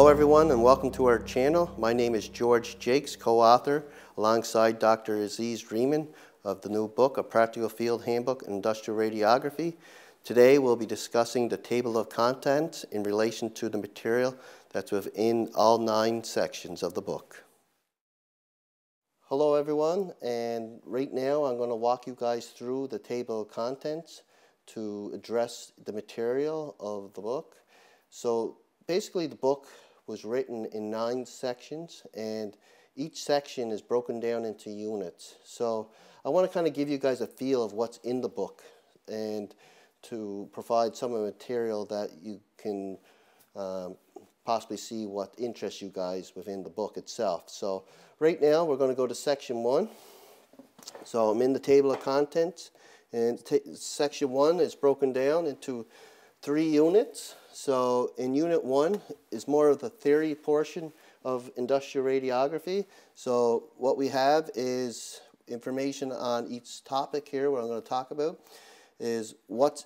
Hello everyone and welcome to our channel. My name is George Jakes, co-author alongside Dr. Aziz Rehman of the new book, A Practical Field Handbook in Industrial Radiography. Today we'll be discussing the table of contents in relation to the material that's within all nine sections of the book. Hello everyone and right now I'm going to walk you guys through the table of contents to address the material of the book. So basically the book was written in nine sections and each section is broken down into units. So I want to kind of give you guys a feel of what's in the book and to provide some of the material that you can um, possibly see what interests you guys within the book itself. So right now we're going to go to section one. So I'm in the table of contents and section one is broken down into three units. So in unit one is more of the theory portion of industrial radiography. So what we have is information on each topic here, what I'm going to talk about is what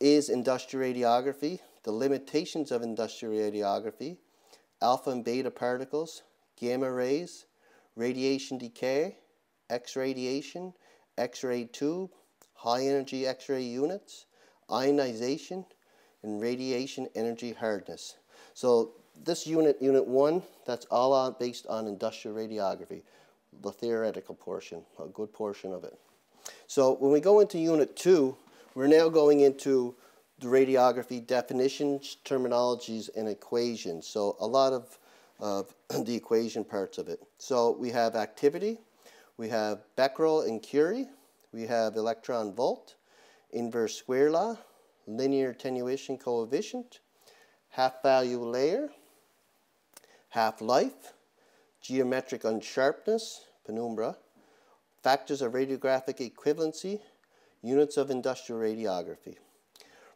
is industrial radiography, the limitations of industrial radiography, alpha and beta particles, gamma rays, radiation decay, X-radiation, X-ray tube, high energy X-ray units, ionization, and radiation energy hardness. So this unit, unit one, that's all on, based on industrial radiography, the theoretical portion, a good portion of it. So when we go into unit two, we're now going into the radiography definitions, terminologies, and equations. So a lot of, of the equation parts of it. So we have activity, we have Becquerel and Curie, we have electron volt, inverse square law, linear attenuation coefficient, half value layer, half-life, geometric unsharpness, penumbra, factors of radiographic equivalency, units of industrial radiography.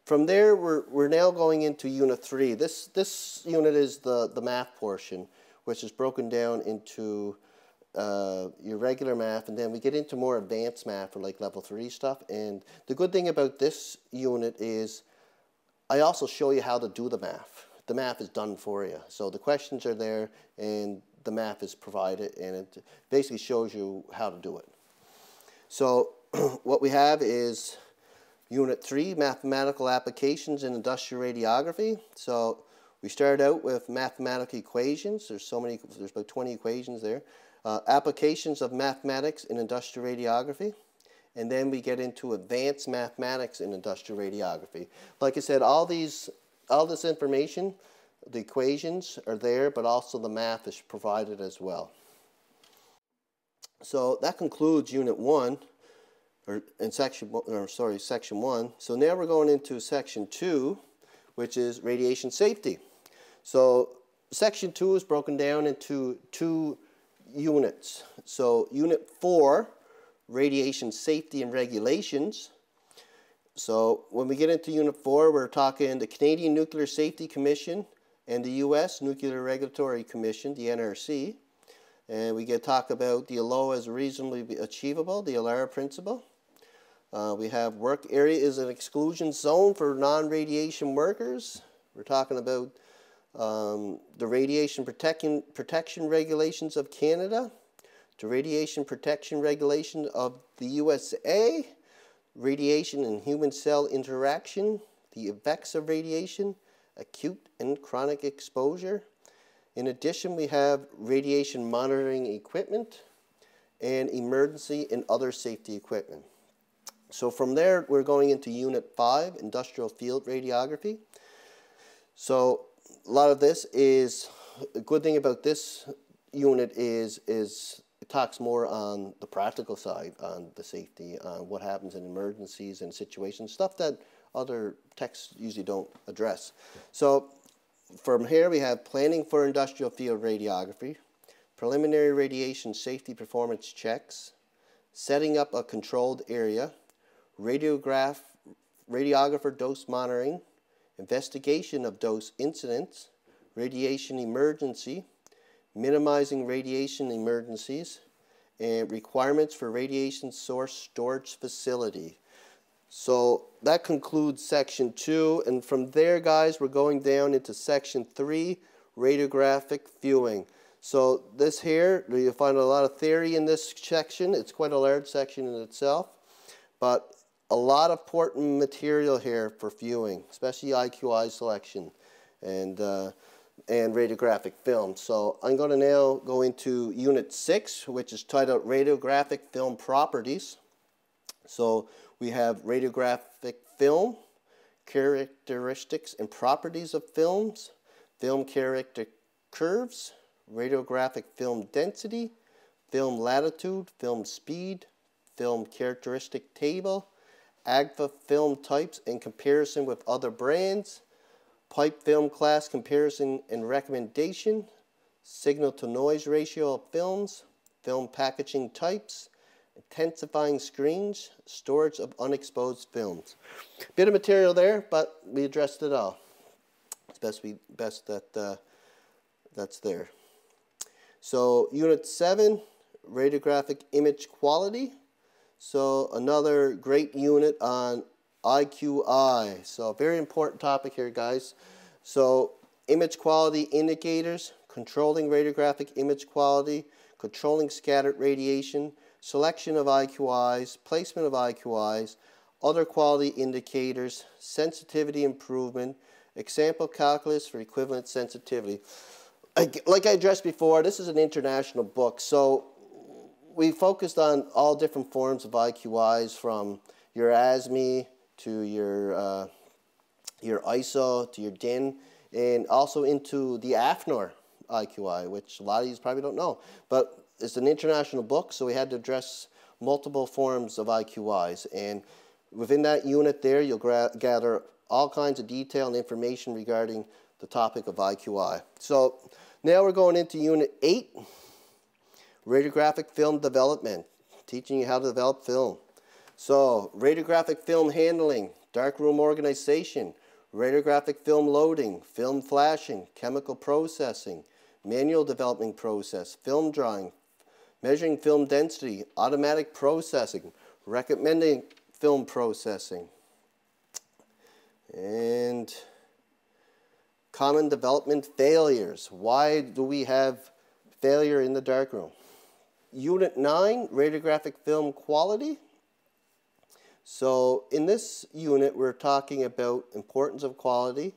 From there, we're, we're now going into unit three. This, this unit is the, the math portion, which is broken down into uh, your regular math, and then we get into more advanced math for like level three stuff. And the good thing about this unit is I also show you how to do the math. The math is done for you. So the questions are there and the math is provided and it basically shows you how to do it. So what we have is unit three, mathematical applications in industrial radiography. So we start out with mathematical equations. There's so many, there's about 20 equations there. Uh, applications of mathematics in industrial radiography and then we get into advanced mathematics in industrial radiography. Like I said, all these, all this information, the equations are there, but also the math is provided as well. So that concludes Unit 1, or in section, or sorry, Section 1. So now we're going into Section 2, which is radiation safety. So Section 2 is broken down into two units. So Unit 4 radiation safety and regulations. So when we get into Unit 4, we're talking the Canadian Nuclear Safety Commission and the U.S. Nuclear Regulatory Commission, the NRC. And we get talk about the ALOA as reasonably achievable, the ALARA principle. Uh, we have work area is an exclusion zone for non-radiation workers. We're talking about um, the radiation protection, protection regulations of Canada the radiation protection regulation of the USA, radiation and human cell interaction, the effects of radiation, acute and chronic exposure. In addition, we have radiation monitoring equipment and emergency and other safety equipment. So from there, we're going into Unit 5, Industrial Field Radiography. So a lot of this is, a good thing about this unit is, is it talks more on the practical side, on the safety, on what happens in emergencies and situations, stuff that other texts usually don't address. So from here we have planning for industrial field radiography, preliminary radiation safety performance checks, setting up a controlled area, radiograph, radiographer dose monitoring, investigation of dose incidents, radiation emergency, minimizing radiation emergencies, and requirements for radiation source storage facility. So that concludes section two. And from there, guys, we're going down into section three, radiographic viewing. So this here, you'll find a lot of theory in this section. It's quite a large section in itself, but a lot of important material here for viewing, especially IQI selection and, uh, and radiographic film. So I'm going to now go into Unit 6, which is titled Radiographic Film Properties. So we have radiographic film, characteristics and properties of films, film character curves, radiographic film density, film latitude, film speed, film characteristic table, AGFA film types in comparison with other brands, pipe film class comparison and recommendation, signal to noise ratio of films, film packaging types, intensifying screens, storage of unexposed films. Bit of material there, but we addressed it all. It's best, we, best that uh, that's there. So unit 7, radiographic image quality. So another great unit on IQI. So very important topic here, guys. So image quality indicators, controlling radiographic image quality, controlling scattered radiation, selection of IQIs, placement of IQIs, other quality indicators, sensitivity improvement, example calculus for equivalent sensitivity like I addressed before, this is an international book, so we focused on all different forms of IQIs from your ASME to your, uh, your ISO to your DIN and also into the AFNOR IQI, which a lot of you probably don't know. But it's an international book, so we had to address multiple forms of IQIs. And within that unit there, you'll gather all kinds of detail and information regarding the topic of IQI. So now we're going into Unit 8, Radiographic Film Development, teaching you how to develop film. So, radiographic film handling, darkroom organization, radiographic film loading, film flashing, chemical processing, manual development process, film drawing, measuring film density, automatic processing, recommending film processing. And Common development failures. Why do we have failure in the darkroom? Unit 9, radiographic film quality. So in this unit, we're talking about importance of quality,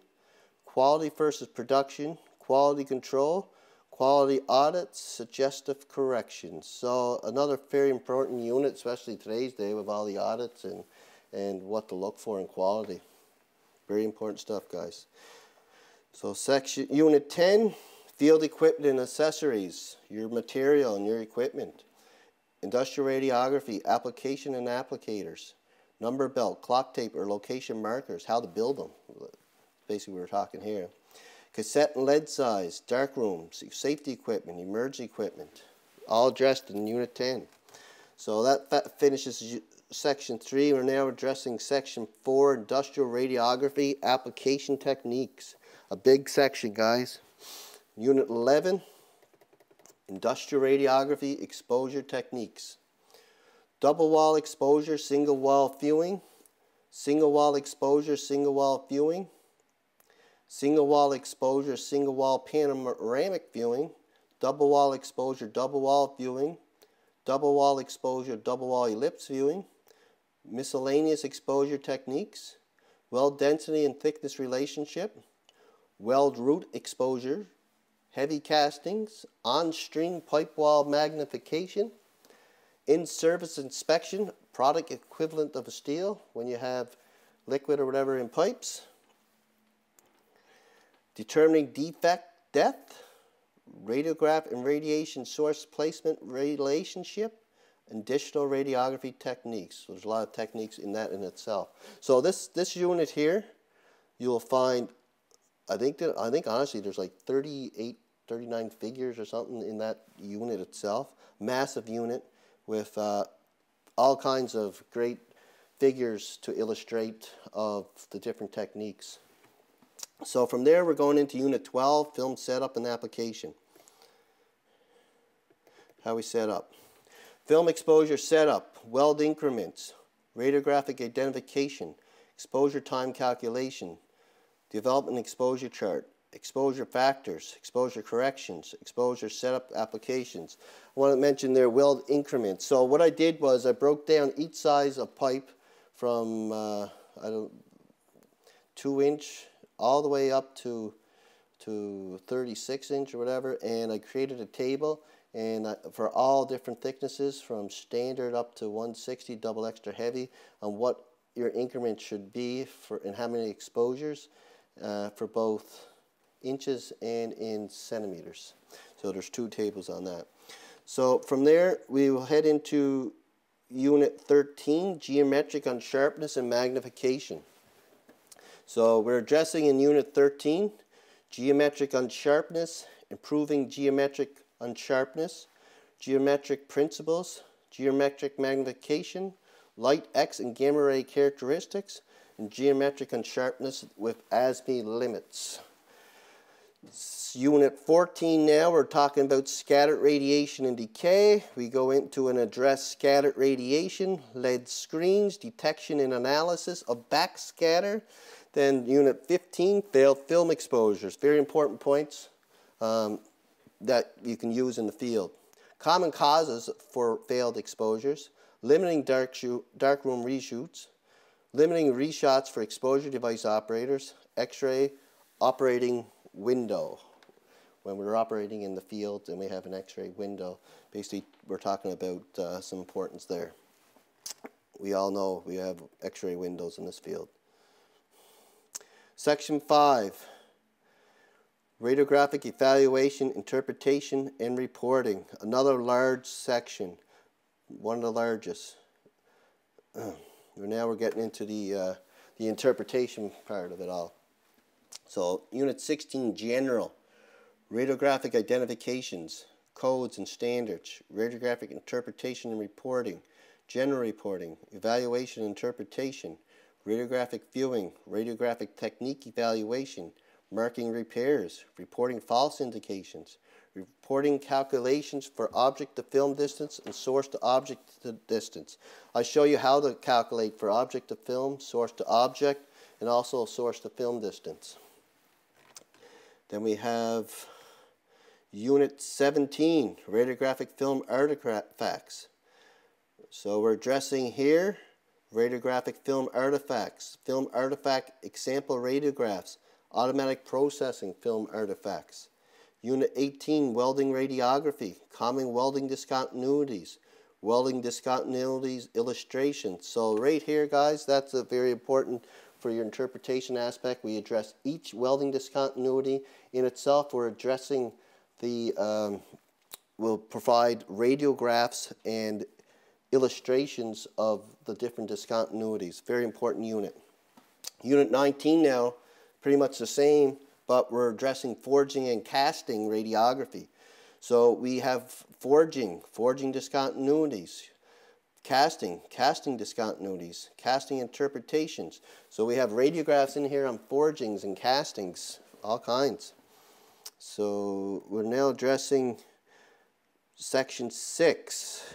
quality versus production, quality control, quality audits, suggestive corrections. So another very important unit, especially today's day with all the audits and, and what to look for in quality. Very important stuff, guys. So section unit 10, field equipment and accessories, your material and your equipment. Industrial radiography, application and applicators. Number belt, clock tape or location markers, how to build them. Basically, we're talking here. Cassette and lead size, dark rooms, safety equipment, emergency equipment, all addressed in Unit 10. So that finishes Section 3. We're now addressing Section 4, Industrial Radiography Application Techniques a big section, guys. Unit 11, Industrial Radiography Exposure Techniques. Double wall exposure, single wall viewing. Single wall exposure, single wall viewing. Single wall exposure, single wall panoramic viewing. Double wall exposure, double wall viewing. Double wall exposure, double wall ellipse viewing. Miscellaneous exposure techniques. Weld density and thickness relationship weld root exposure, heavy castings, on-string pipe wall magnification, in-service inspection, product equivalent of a steel when you have liquid or whatever in pipes, determining defect depth, radiograph and radiation source placement relationship, additional radiography techniques. There's a lot of techniques in that in itself. So this, this unit here, you'll find I think that I think honestly there's like 38, 39 figures or something in that unit itself. Massive unit with uh, all kinds of great figures to illustrate of the different techniques. So from there we're going into unit 12, film setup and application. How we set up. Film exposure setup, weld increments, radiographic identification, exposure time calculation, development exposure chart, exposure factors, exposure corrections, exposure setup applications. I want to mention their weld increments. So what I did was I broke down each size of pipe from uh, I don't, two inch all the way up to to 36 inch or whatever, and I created a table and I, for all different thicknesses from standard up to 160 double extra heavy on what your increment should be for and how many exposures uh, for both inches and in centimeters. So there's two tables on that. So from there, we will head into Unit 13, Geometric Unsharpness and Magnification. So we're addressing in Unit 13, Geometric Unsharpness, Improving Geometric Unsharpness, Geometric Principles, Geometric Magnification, Light X and Gamma Ray Characteristics, and Geometric Unsharpness with ASME Limits. Unit 14 now, we're talking about scattered radiation and decay. We go into and address scattered radiation, lead screens, detection and analysis of backscatter. Then unit 15, failed film exposures. Very important points um, that you can use in the field. Common causes for failed exposures, limiting dark, shoot, dark room reshoots, limiting reshots for exposure device operators, x-ray operating window. When we're operating in the field and we have an x-ray window, basically we're talking about uh, some importance there. We all know we have x-ray windows in this field. Section 5, Radiographic Evaluation, Interpretation, and Reporting. Another large section, one of the largest. now we're getting into the, uh, the interpretation part of it all. So Unit 16, General, Radiographic Identifications, Codes and Standards, Radiographic Interpretation and Reporting, General Reporting, Evaluation and Interpretation, Radiographic Viewing, Radiographic Technique Evaluation, Marking Repairs, Reporting False Indications, reporting calculations for object to film distance and source to object to distance. I show you how to calculate for object to film, source to object, and also source to film distance. Then we have Unit 17, Radiographic Film Artifacts. So we're addressing here radiographic film artifacts, film artifact example radiographs, automatic processing film artifacts. Unit 18, welding radiography, common welding discontinuities, welding discontinuities illustrations. So right here, guys, that's a very important for your interpretation aspect. We address each welding discontinuity in itself. We're addressing the, um, we'll provide radiographs and illustrations of the different discontinuities. Very important unit. Unit 19 now, pretty much the same, but we're addressing forging and casting radiography. So we have forging, forging discontinuities, casting, casting discontinuities, casting interpretations. So we have radiographs in here on forgings and castings, all kinds. So we're now addressing section six,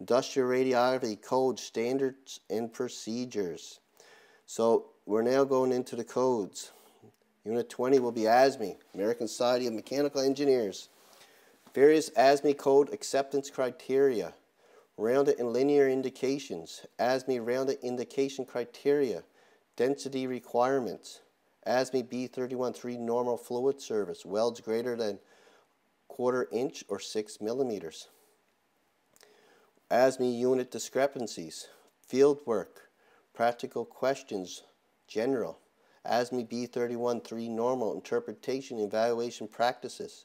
industrial radiography code standards and procedures. So we're now going into the codes. Unit 20 will be ASME, American Society of Mechanical Engineers. Various ASME code acceptance criteria rounded and linear indications, ASME rounded indication criteria, density requirements, ASME B31.3 normal fluid service, welds greater than quarter inch or six millimeters. ASME unit discrepancies, field work, practical questions, general, ASME B31.3 normal interpretation evaluation practices,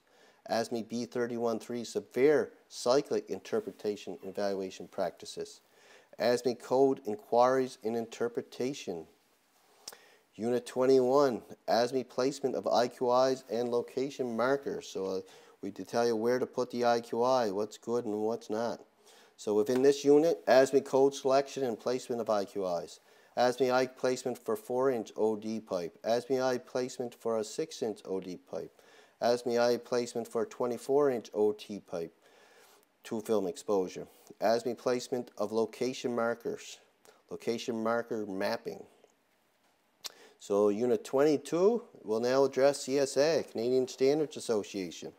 ASME B31.3 severe cyclic interpretation evaluation practices, ASME code inquiries and interpretation. Unit 21, ASME placement of IQIs and location markers. So uh, we tell you where to put the IQI, what's good and what's not. So within this unit, ASME code selection and placement of IQIs. ASME I placement for 4-inch OD pipe. ASME I placement for a 6-inch OD pipe. ASME I placement for a 24-inch OD pipe, two film exposure. ASME placement of location markers, location marker mapping. So Unit 22 will now address CSA, Canadian Standards Association.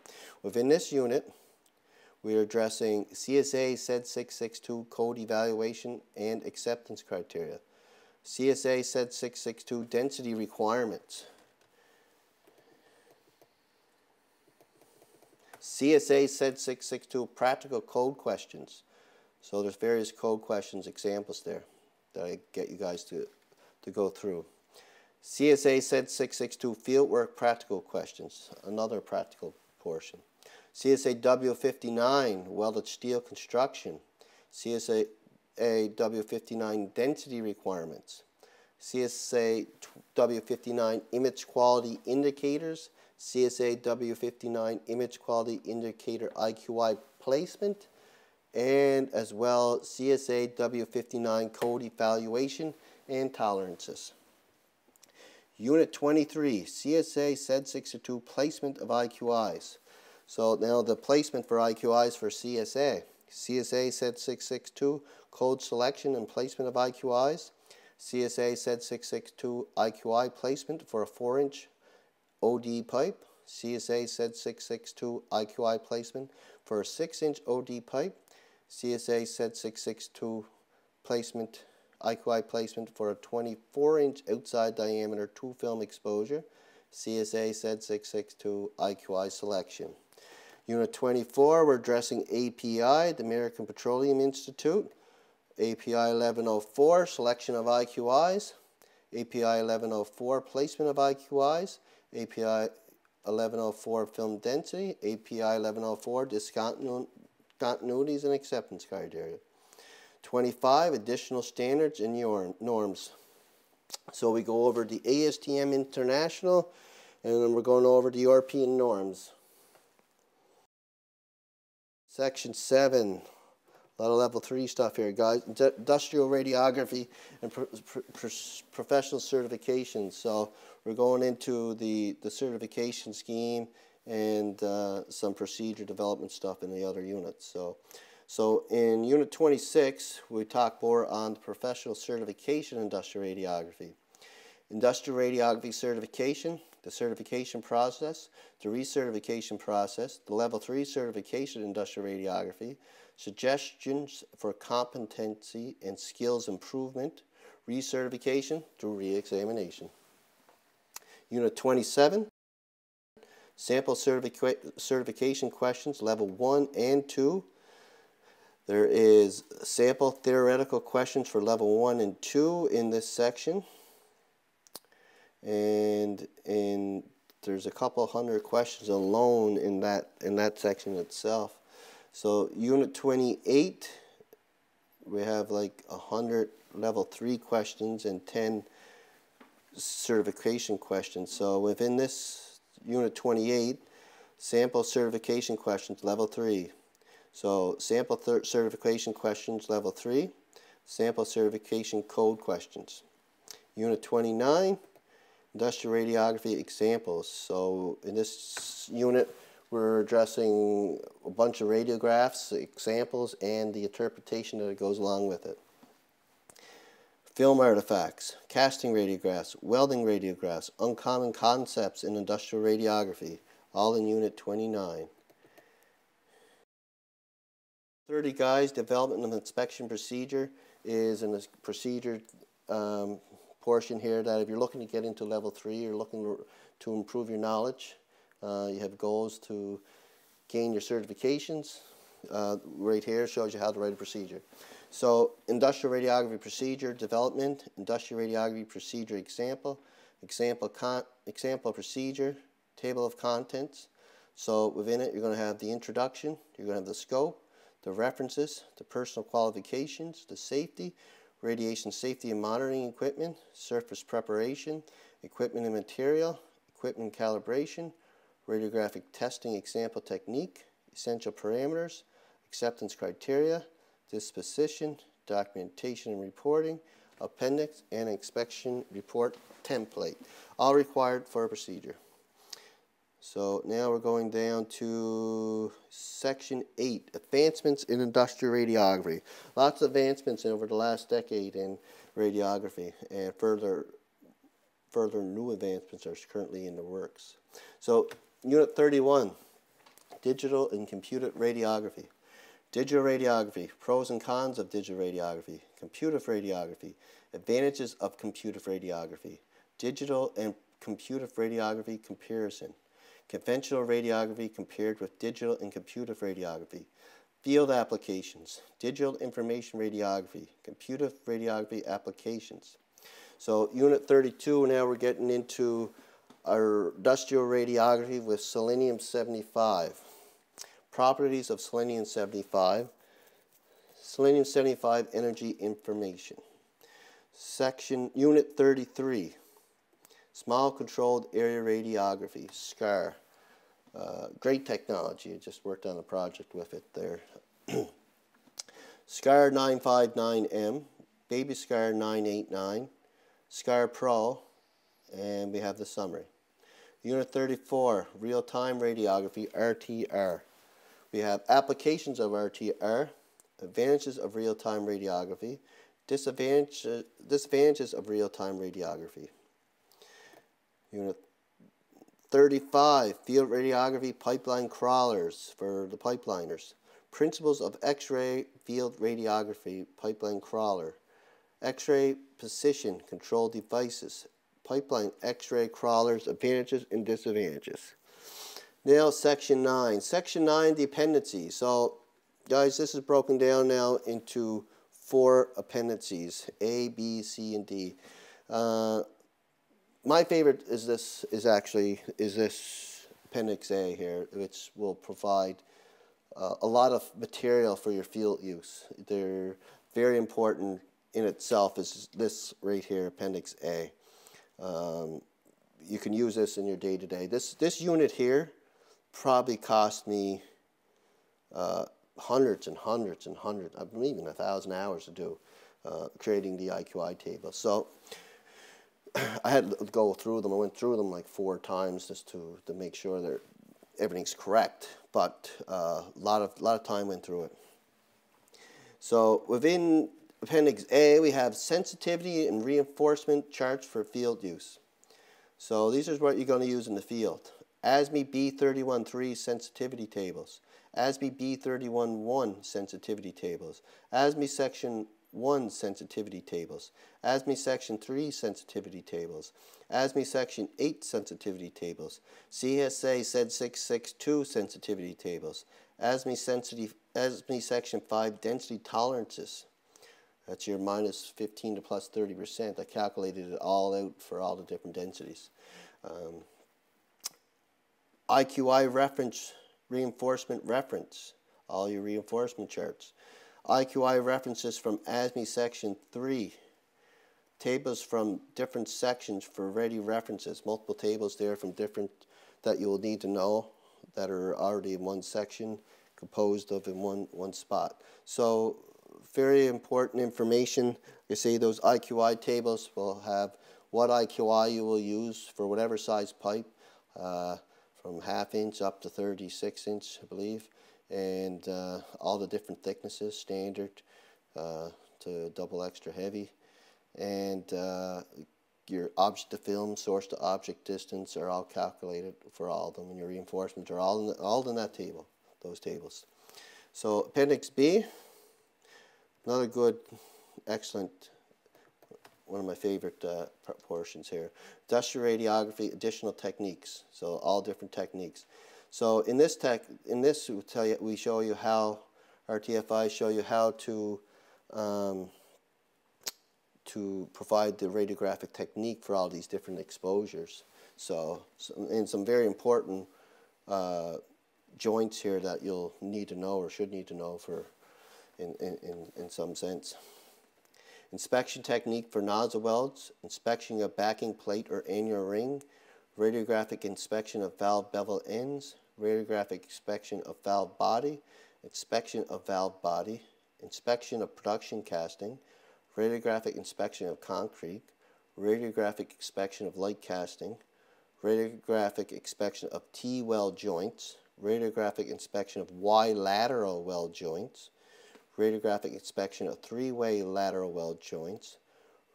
Within this unit, we are addressing CSA Z662 code evaluation and acceptance criteria. CSA Z662 density requirements. CSA Z662 practical code questions. So there's various code questions examples there that I get you guys to, to go through. CSA Z662 fieldwork practical questions, another practical portion. CSA W59 welded steel construction. CSA W59 density requirements. CSA W59 image quality indicators. CSA W59 image quality indicator IQI placement and as well CSA W59 code evaluation and tolerances. Unit 23, CSA SED 62 placement of IQIs. So now the placement for IQIs for CSA. CSA Z662 code selection and placement of IQIs. CSA Z662 IQI placement for a 4-inch OD pipe. CSA Z662 IQI placement for a 6-inch OD pipe. CSA Z662 placement IQI placement for a 24 inch outside diameter two film exposure, CSA Z662 IQI selection. Unit 24, we're addressing API, the American Petroleum Institute. API 1104, selection of IQIs. API 1104, placement of IQIs. API 1104, film density. API 1104, discontinuities and acceptance criteria. 25 additional standards and norms. So we go over the ASTM International and then we're going over the European norms. Section 7, a lot of level 3 stuff here, guys. Industrial radiography and pro pro professional certification. So we're going into the, the certification scheme and uh, some procedure development stuff in the other units. So so in Unit 26, we talk more on the professional certification industrial radiography. Industrial radiography certification, the certification process, the recertification process, the Level 3 certification industrial radiography, suggestions for competency and skills improvement, recertification through reexamination. Unit 27, sample certific certification questions, Level 1 and 2, there is sample theoretical questions for level 1 and 2 in this section. And in there's a couple hundred questions alone in that in that section itself. So unit 28 we have like 100 level 3 questions and 10 certification questions. So within this unit 28 sample certification questions level 3 so sample certification questions level 3, sample certification code questions. Unit 29, industrial radiography examples. So in this unit, we're addressing a bunch of radiographs, examples, and the interpretation that goes along with it. Film artifacts, casting radiographs, welding radiographs, uncommon concepts in industrial radiography, all in Unit 29. 30 guys, development of inspection procedure is in the procedure um, portion here that if you're looking to get into level three, you're looking to improve your knowledge, uh, you have goals to gain your certifications. Uh, right here shows you how to write a procedure. So industrial radiography procedure development, industrial radiography procedure example, example, con example procedure, table of contents. So within it, you're going to have the introduction, you're going to have the scope, the references, the personal qualifications, the safety, radiation safety and monitoring equipment, surface preparation, equipment and material, equipment calibration, radiographic testing example technique, essential parameters, acceptance criteria, disposition, documentation and reporting, appendix, and inspection report template, all required for a procedure. So now we're going down to section 8, advancements in industrial radiography. Lots of advancements over the last decade in radiography and further further new advancements are currently in the works. So Unit 31, Digital and Computed Radiography. Digital radiography, pros and cons of digital radiography, computer radiography, advantages of computer radiography, digital and computer radiography comparison, conventional radiography compared with digital and computer radiography, field applications, digital information radiography, computer radiography applications. So unit 32, now we're getting into industrial radiography with selenium 75. Properties of selenium 75. Selenium 75 energy information. Section Unit 33. Small controlled area radiography, SCAR. Uh, great technology. I just worked on a project with it there. SCAR 959M, Baby SCAR 989, SCAR Pro, and we have the summary. Unit 34, real-time radiography, RTR. We have applications of RTR, advantages of real-time radiography, disadvantages, disadvantages of real-time radiography. Unit 35, field radiography pipeline crawlers for the pipeliners. Principles of X-ray field radiography pipeline crawler. X-ray position control devices. Pipeline X-ray crawlers, advantages and disadvantages. Now, section 9. Section 9, dependencies. So, guys, this is broken down now into four appendices, A, B, C, and D. Uh, my favorite is this, is actually, is this Appendix A here, which will provide uh, a lot of material for your field use. They're very important in itself is this right here, Appendix A. Um, you can use this in your day-to-day. This, this unit here, probably cost me uh, hundreds and hundreds and hundreds, I believe even a thousand hours to do uh, creating the IQI table. So I had to go through them. I went through them like four times just to, to make sure that everything's correct. But a uh, lot of a lot of time went through it. So within Appendix A, we have sensitivity and reinforcement charts for field use. So these are what you're going to use in the field. ASME B31.3 sensitivity tables, ASME B31.1 sensitivity tables, ASME section 1 sensitivity tables, ASME section 3 sensitivity tables, ASME section 8 sensitivity tables, CSA Z662 sensitivity tables, ASME, sensitive, ASME section 5 density tolerances. That's your minus 15 to plus 30%. I calculated it all out for all the different densities. Um, IQI reference, reinforcement reference, all your reinforcement charts. IQI references from ASME section 3. Tables from different sections for ready references. Multiple tables there from different that you will need to know that are already in one section composed of in one, one spot. So very important information. You see those IQI tables will have what IQI you will use for whatever size pipe. Uh, from half inch up to 36 inch, I believe, and uh, all the different thicknesses, standard uh, to double extra heavy, and uh, your object to film, source to object distance are all calculated for all of them, and your reinforcements are all in, the, all in that table, those tables. So Appendix B, another good, excellent one of my favorite uh, portions here. Industrial radiography, additional techniques. So all different techniques. So in this tech, in this we tell you, we show you how RTFI show you how to um, to provide the radiographic technique for all these different exposures. So, so in some very important uh, joints here that you'll need to know or should need to know for in, in, in some sense. Inspection technique for nozzle welds, inspection of backing plate or annular ring, radiographic inspection of valve bevel ends, radiographic inspection of valve body, inspection of valve body, inspection of production casting, radiographic inspection of concrete, radiographic inspection of light casting, radiographic inspection of T-weld joints, radiographic inspection of Y-lateral weld joints, radiographic inspection of three-way lateral weld joints,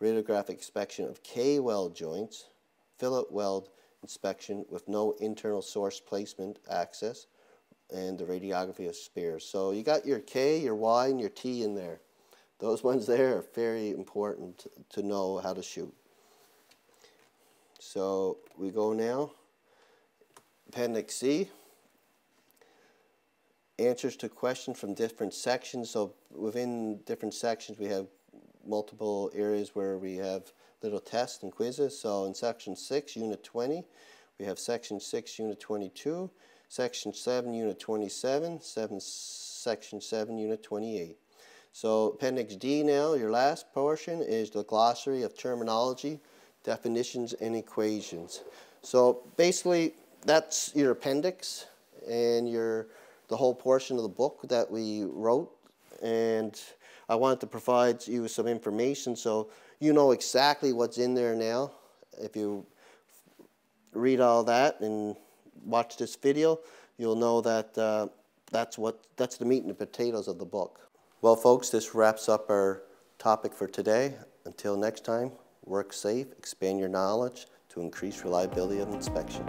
radiographic inspection of K-weld joints, fillet weld inspection with no internal source placement access and the radiography of spears. So you got your K, your Y, and your T in there. Those ones there are very important to know how to shoot. So we go now. Appendix C. Answers to questions from different sections. So within different sections we have multiple areas where we have little tests and quizzes. So in section 6, unit 20, we have section 6, unit 22, section 7, unit 27, seven, section 7, unit 28. So appendix D now, your last portion is the glossary of terminology, definitions, and equations. So basically, that's your appendix and your the whole portion of the book that we wrote. And I wanted to provide you with some information so you know exactly what's in there now. If you read all that and watch this video, you'll know that uh, that's what that's the meat and the potatoes of the book. Well, folks, this wraps up our topic for today. Until next time, work safe, expand your knowledge to increase reliability of inspection.